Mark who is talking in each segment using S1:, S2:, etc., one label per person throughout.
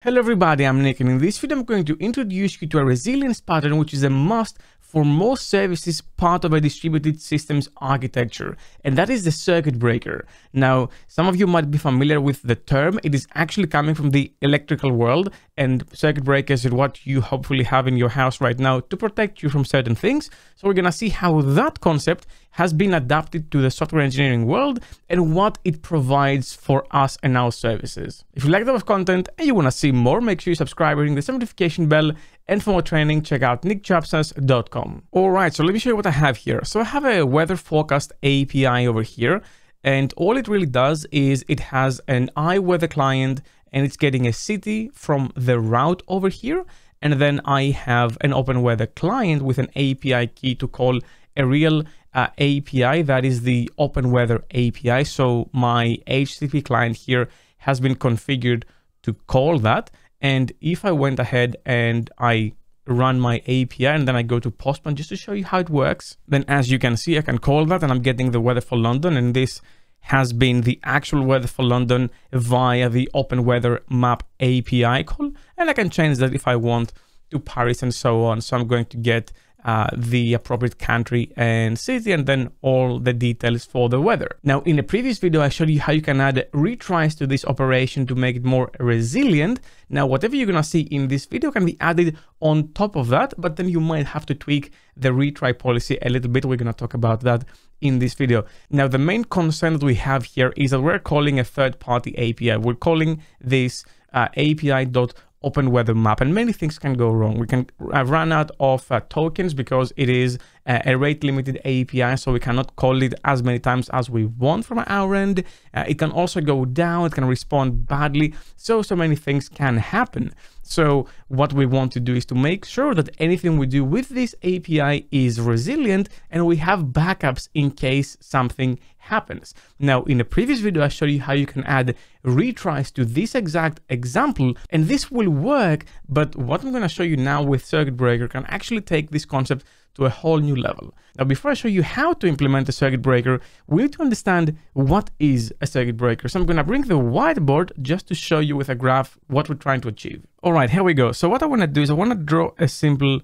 S1: Hello everybody, I'm Nick and in this video I'm going to introduce you to a resilience pattern which is a must for most services part of a distributed systems architecture, and that is the circuit breaker. Now, some of you might be familiar with the term. It is actually coming from the electrical world, and circuit breakers is what you hopefully have in your house right now to protect you from certain things. So we're gonna see how that concept has been adapted to the software engineering world and what it provides for us and our services. If you like that content and you want to see more, make sure you subscribe, ring the notification bell, and for more training, check out nickchapsas.com. All right, so let me show you what I have here. So I have a weather forecast API over here, and all it really does is it has an iWeather client and it's getting a city from the route over here. And then I have an open weather client with an API key to call a real uh, API that is the open weather API. So my HTTP client here has been configured to call that. And if I went ahead and I run my API and then I go to Postman just to show you how it works, then as you can see, I can call that and I'm getting the weather for London. And this has been the actual weather for London via the Open Weather Map API call. And I can change that if I want to Paris and so on. So I'm going to get uh, the appropriate country and city and then all the details for the weather. Now in the previous video I showed you how you can add retries to this operation to make it more resilient. Now whatever you're gonna see in this video can be added on top of that but then you might have to tweak the retry policy a little bit. We're gonna talk about that in this video. Now the main concern that we have here is that we're calling a third-party API. We're calling this uh, API.org open weather map and many things can go wrong. We can run out of uh, tokens because it is uh, a rate limited API, so we cannot call it as many times as we want from our end. Uh, it can also go down, it can respond badly. So, so many things can happen. So what we want to do is to make sure that anything we do with this API is resilient and we have backups in case something happens. Now, in the previous video, I showed you how you can add retries to this exact example, and this will work. But what I'm going to show you now with Circuit Breaker can actually take this concept to a whole new level. Now, before I show you how to implement a circuit breaker, we need to understand what is a circuit breaker. So I'm going to bring the whiteboard just to show you with a graph what we're trying to achieve. All right, here we go. So what I want to do is I want to draw a simple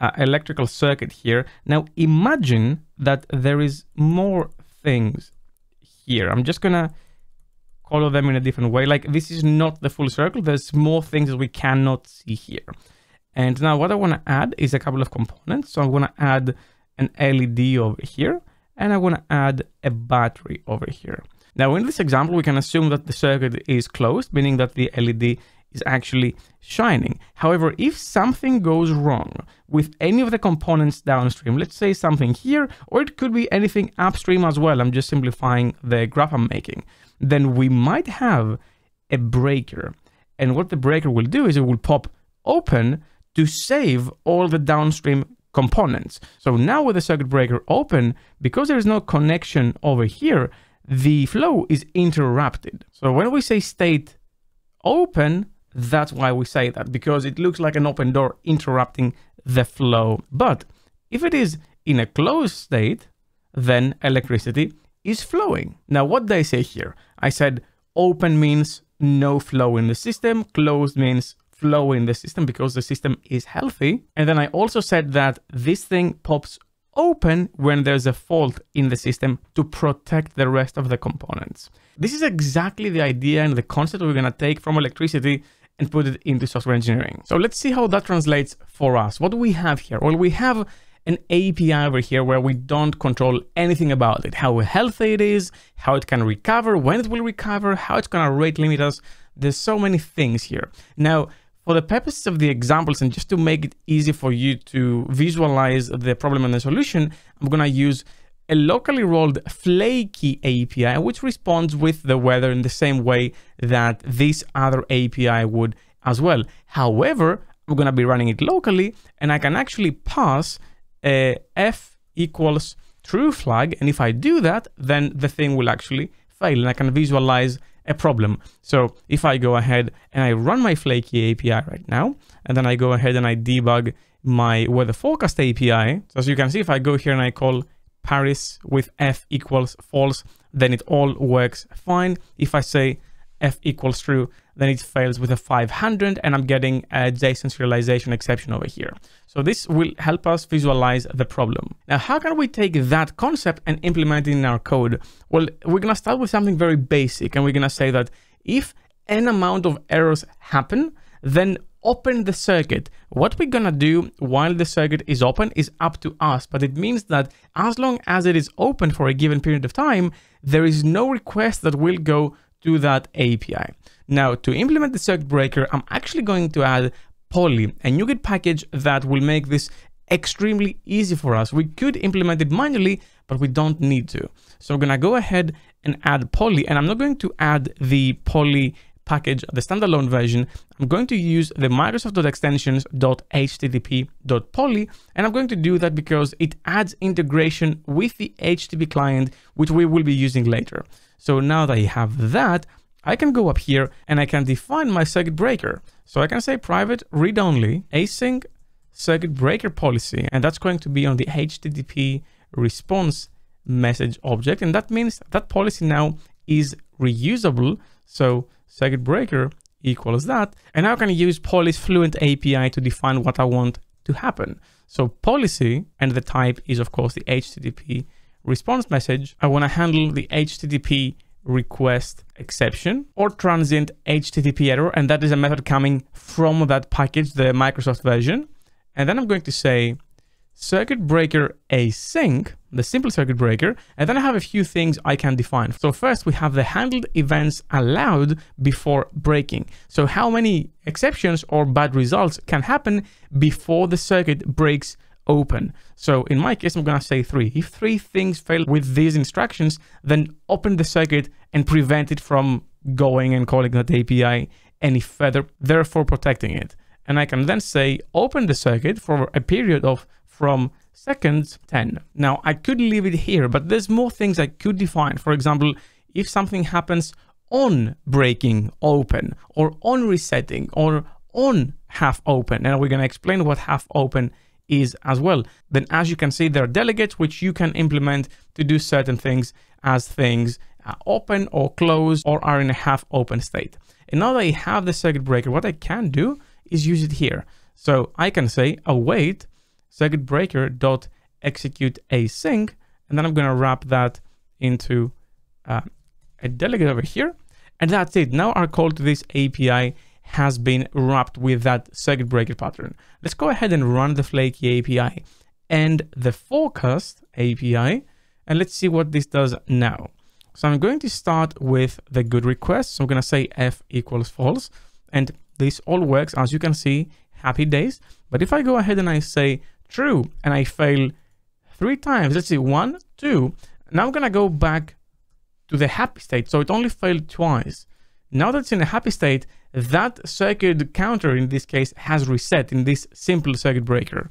S1: uh, electrical circuit here. Now, imagine that there is more things here. I'm just going to color them in a different way. Like this is not the full circle. There's more things that we cannot see here. And now what I want to add is a couple of components. So I'm going to add an LED over here, and I want to add a battery over here. Now in this example, we can assume that the circuit is closed, meaning that the LED is actually shining. However, if something goes wrong with any of the components downstream, let's say something here, or it could be anything upstream as well, I'm just simplifying the graph I'm making, then we might have a breaker. And what the breaker will do is it will pop open to save all the downstream components. So now with the circuit breaker open, because there is no connection over here, the flow is interrupted. So when we say state open, that's why we say that, because it looks like an open door interrupting the flow. But if it is in a closed state, then electricity is flowing. Now, what did I say here? I said open means no flow in the system, closed means flow in the system because the system is healthy. And then I also said that this thing pops open when there's a fault in the system to protect the rest of the components. This is exactly the idea and the concept we're going to take from electricity and put it into software engineering. So let's see how that translates for us. What do we have here? Well, we have an API over here where we don't control anything about it, how healthy it is, how it can recover, when it will recover, how it's going to rate limit us. There's so many things here. Now, for the purposes of the examples and just to make it easy for you to visualize the problem and the solution, I'm going to use a locally rolled flaky API, which responds with the weather in the same way that this other API would as well. However, I'm going to be running it locally and I can actually pass a f equals true flag. And if I do that, then the thing will actually fail and I can visualize a problem. So if I go ahead and I run my flaky API right now, and then I go ahead and I debug my weather forecast API. So as you can see, if I go here and I call Paris with f equals false, then it all works fine. If I say f equals true, then it fails with a 500 and I'm getting a JSON serialization exception over here. So this will help us visualize the problem. Now, how can we take that concept and implement it in our code? Well, we're going to start with something very basic and we're going to say that if an amount of errors happen, then open the circuit. What we're gonna do while the circuit is open is up to us, but it means that as long as it is open for a given period of time, there is no request that will go to that API. Now, to implement the circuit breaker, I'm actually going to add Polly, a NuGet package that will make this extremely easy for us. We could implement it manually, but we don't need to. So I'm gonna go ahead and add Polly, and I'm not going to add the Polly package, the standalone version, I'm going to use the microsoft.extensions.http.polly, and I'm going to do that because it adds integration with the HTTP client, which we will be using later. So now that I have that, I can go up here and I can define my circuit breaker. So I can say private read-only async circuit breaker policy, and that's going to be on the HTTP response message object. And that means that policy now is reusable. So circuit breaker equals that. And now I can use Polly's Fluent API to define what I want to happen. So policy and the type is of course the HTTP response message. I want to handle the HTTP request exception or transient HTTP error. And that is a method coming from that package, the Microsoft version. And then I'm going to say circuit breaker async, the simple circuit breaker, and then I have a few things I can define. So first we have the handled events allowed before breaking. So how many exceptions or bad results can happen before the circuit breaks open. So in my case, I'm gonna say three. If three things fail with these instructions, then open the circuit and prevent it from going and calling that API any further, therefore protecting it. And I can then say open the circuit for a period of from seconds 10. Now I could leave it here, but there's more things I could define. For example, if something happens on breaking open or on resetting or on half open, and we're going to explain what half open is as well. Then as you can see, there are delegates which you can implement to do certain things as things are open or closed or are in a half open state. And now that I have the circuit breaker, what I can do is use it here. So I can say await circuit breaker dot execute async, and then I'm going to wrap that into uh, a delegate over here. And that's it. Now our call to this API has been wrapped with that circuit breaker pattern. Let's go ahead and run the Flaky API and the forecast API, and let's see what this does now. So I'm going to start with the good request. So I'm going to say f equals false, and this all works. As you can see, happy days. But if I go ahead and I say true, and I fail three times. Let's see, one, two. Now I'm gonna go back to the happy state. So it only failed twice. Now that it's in a happy state, that circuit counter in this case has reset in this simple circuit breaker.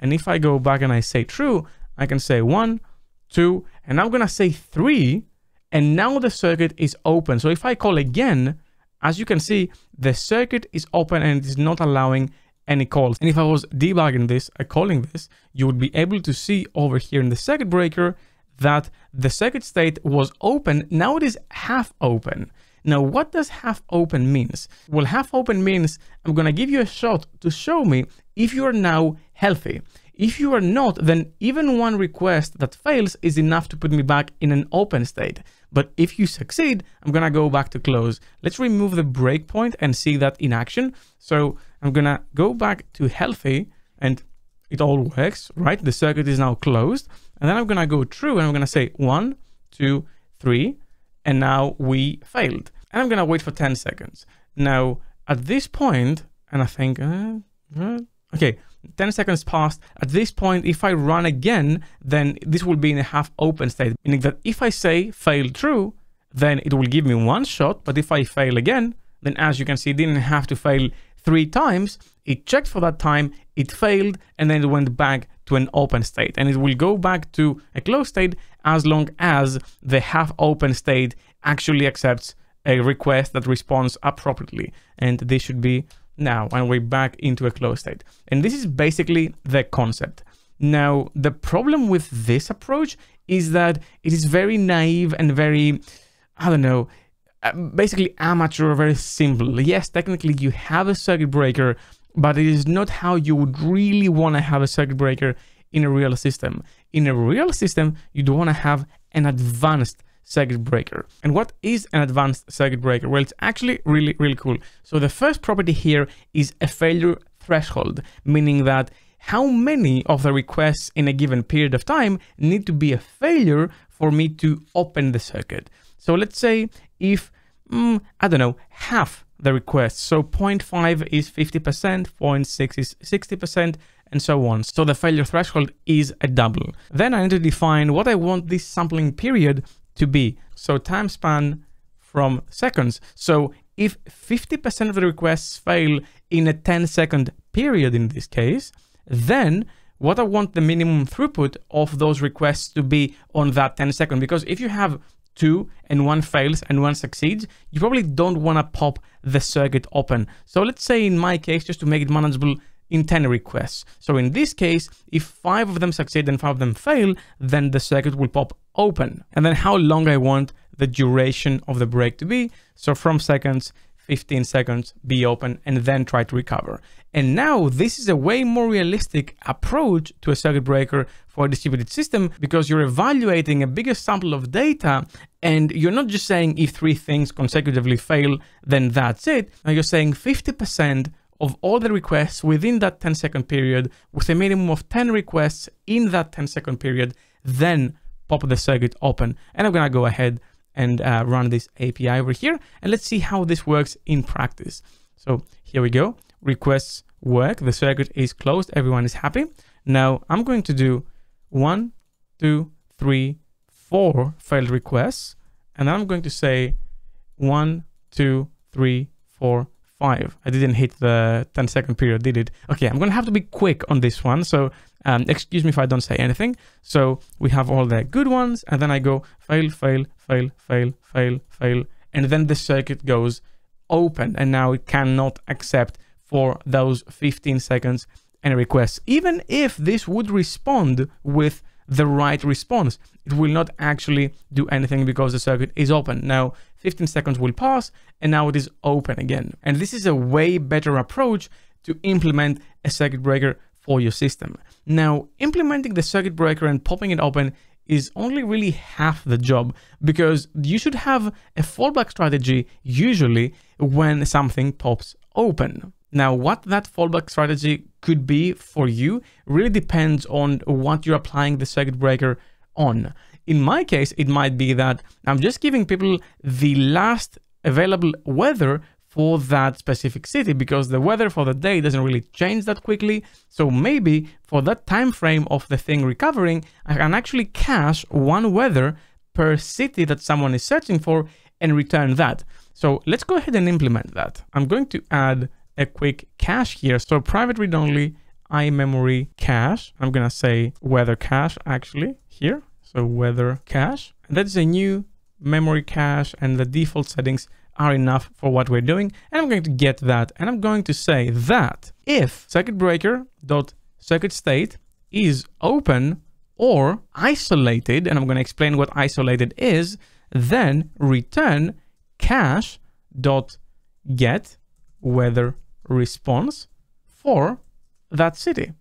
S1: And if I go back and I say true, I can say one, two, and I'm gonna say three, and now the circuit is open. So if I call again, as you can see, the circuit is open and it is not allowing any calls. And if I was debugging this, uh, calling this, you would be able to see over here in the circuit breaker that the circuit state was open. Now it is half open. Now, what does half open means? Well, half open means I'm going to give you a shot to show me if you are now healthy. If you are not, then even one request that fails is enough to put me back in an open state. But if you succeed, I'm gonna go back to close. Let's remove the breakpoint and see that in action. So I'm gonna go back to healthy and it all works, right? The circuit is now closed. And then I'm gonna go true and I'm gonna say one, two, three, and now we failed. And I'm gonna wait for 10 seconds. Now, at this point, and I think, uh, uh, okay, 10 seconds passed. At this point, if I run again, then this will be in a half open state, meaning that if I say fail true, then it will give me one shot. But if I fail again, then as you can see, it didn't have to fail three times. It checked for that time, it failed, and then it went back to an open state. And it will go back to a closed state as long as the half open state actually accepts a request that responds appropriately. And this should be now and we're back into a closed state. And this is basically the concept. Now, the problem with this approach is that it is very naive and very, I don't know, uh, basically amateur, very simple. Yes, technically you have a circuit breaker, but it is not how you would really want to have a circuit breaker in a real system. In a real system, you'd want to have an advanced circuit breaker. And what is an advanced circuit breaker? Well, it's actually really, really cool. So the first property here is a failure threshold, meaning that how many of the requests in a given period of time need to be a failure for me to open the circuit. So let's say if, mm, I don't know, half the requests, so 0.5 is 50%, 0.6 is 60%, and so on. So the failure threshold is a double. Then I need to define what I want this sampling period to be. So time span from seconds. So if 50% of the requests fail in a 10 second period in this case, then what I want the minimum throughput of those requests to be on that 10 second. Because if you have two and one fails and one succeeds, you probably don't want to pop the circuit open. So let's say in my case, just to make it manageable, in 10 requests. So in this case, if five of them succeed and five of them fail, then the circuit will pop open. And then how long I want the duration of the break to be. So from seconds, 15 seconds, be open, and then try to recover. And now this is a way more realistic approach to a circuit breaker for a distributed system because you're evaluating a bigger sample of data and you're not just saying if three things consecutively fail, then that's it. Now you're saying 50% of all the requests within that 10 second period with a minimum of 10 requests in that 10 second period, then pop the circuit open. And I'm gonna go ahead and uh, run this API over here. And let's see how this works in practice. So here we go. Requests work. The circuit is closed. Everyone is happy. Now I'm going to do one, two, three, four failed requests. And I'm going to say one, two, three, four, five. I didn't hit the 10 second period, did it? Okay, I'm gonna have to be quick on this one. So um, excuse me if I don't say anything. So we have all the good ones and then I go fail, fail, fail, fail, fail, fail. And then the circuit goes open and now it cannot accept for those 15 seconds any requests. Even if this would respond with the right response. It will not actually do anything because the circuit is open. Now, 15 seconds will pass and now it is open again. And this is a way better approach to implement a circuit breaker for your system. Now, implementing the circuit breaker and popping it open is only really half the job because you should have a fallback strategy usually when something pops open. Now, what that fallback strategy could be for you really depends on what you're applying the circuit breaker on. In my case, it might be that I'm just giving people the last available weather for that specific city because the weather for the day doesn't really change that quickly. So maybe for that time frame of the thing recovering, I can actually cache one weather per city that someone is searching for and return that. So let's go ahead and implement that. I'm going to add a quick cache here. So private read only iMemory cache. I'm gonna say weather cache actually here. So weather cache. And that is a new memory cache and the default settings are enough for what we're doing. And I'm going to get that and I'm going to say that if circuit breaker dot circuit state is open or isolated, and I'm going to explain what isolated is, then return cache dot get weather response for that city,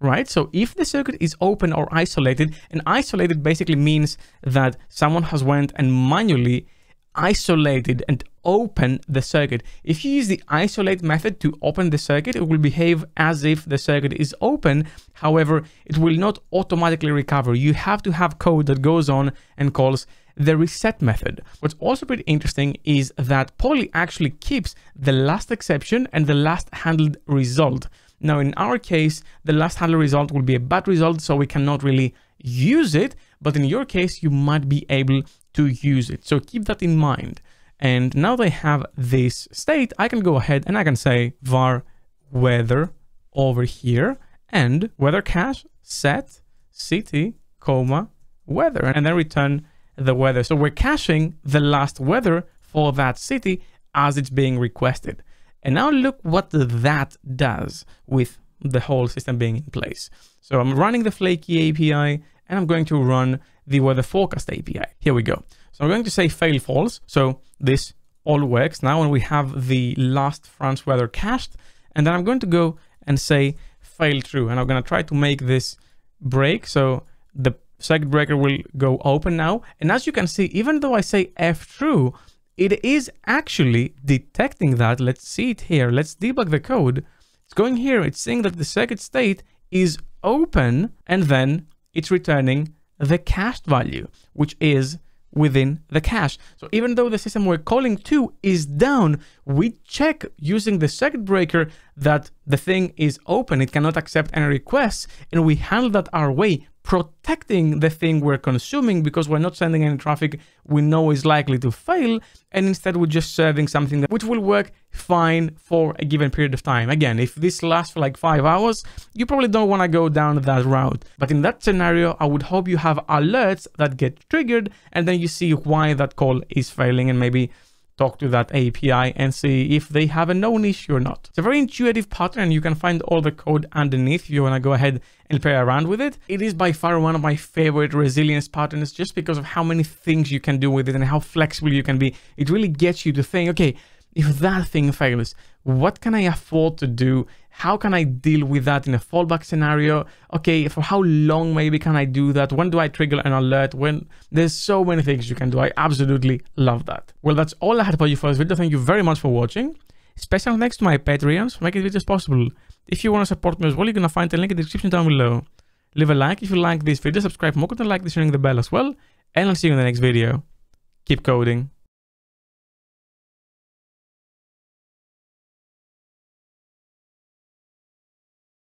S1: right? So if the circuit is open or isolated, and isolated basically means that someone has went and manually isolated and open the circuit. If you use the isolate method to open the circuit, it will behave as if the circuit is open. However, it will not automatically recover. You have to have code that goes on and calls the reset method. What's also pretty interesting is that Polly actually keeps the last exception and the last handled result. Now, in our case, the last handled result will be a bad result, so we cannot really use it. But in your case, you might be able to use it. So keep that in mind. And now I have this state, I can go ahead and I can say var weather over here and weather cache set city comma weather and then return the weather. So we're caching the last weather for that city as it's being requested. And now look what that does with the whole system being in place. So I'm running the Flaky API and I'm going to run the weather forecast API. Here we go. So I'm going to say fail false. So this all works now when we have the last France weather cached. And then I'm going to go and say fail true. And I'm going to try to make this break. So the circuit breaker will go open now. And as you can see, even though I say F true, it is actually detecting that. Let's see it here. Let's debug the code. It's going here. It's saying that the circuit state is open and then it's returning the cached value, which is within the cache. So even though the system we're calling to is down, we check using the circuit breaker that the thing is open, it cannot accept any requests, and we handle that our way protecting the thing we're consuming because we're not sending any traffic we know is likely to fail and instead we're just serving something that, which will work fine for a given period of time. Again, if this lasts for like five hours, you probably don't want to go down that route. But in that scenario, I would hope you have alerts that get triggered and then you see why that call is failing and maybe talk to that API and see if they have a known issue or not. It's a very intuitive pattern. And you can find all the code underneath if you want to go ahead and play around with it. It is by far one of my favorite resilience patterns just because of how many things you can do with it and how flexible you can be. It really gets you to think, okay, if that thing fails, what can I afford to do? How can I deal with that in a fallback scenario? Okay, for how long maybe can I do that? When do I trigger an alert? When there's so many things you can do. I absolutely love that. Well, that's all I had for you for this video. Thank you very much for watching. Special thanks to my Patreons for making videos possible. If you want to support me as well, you're going to find the link in the description down below. Leave a like if you like this video, subscribe for more content like this, ring the bell as well, and I'll see you in the next video. Keep coding.